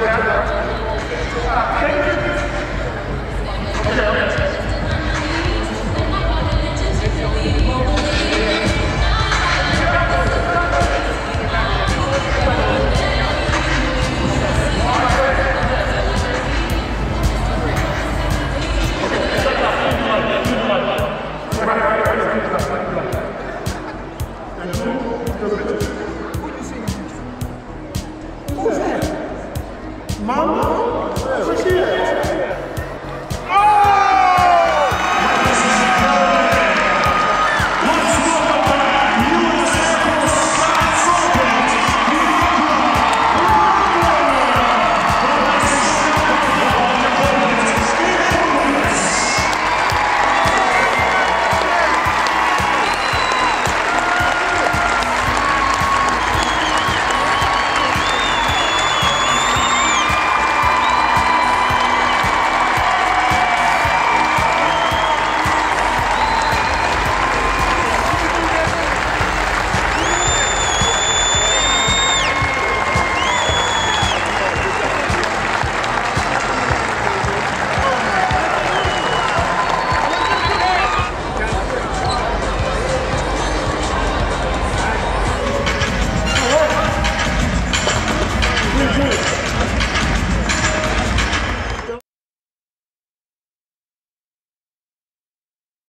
Obrigado. Mamãe!